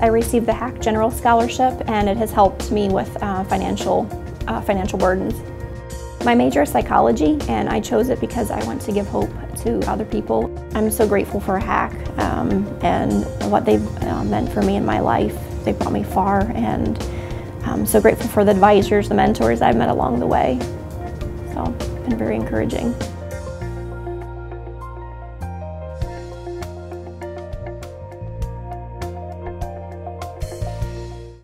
I received the HACC General Scholarship and it has helped me with uh, financial, uh, financial burdens. My major is psychology and I chose it because I want to give hope to other people. I'm so grateful for HACC um, and what they've uh, meant for me in my life. They brought me far and I'm so grateful for the advisors, the mentors I've met along the way. So it's been very encouraging.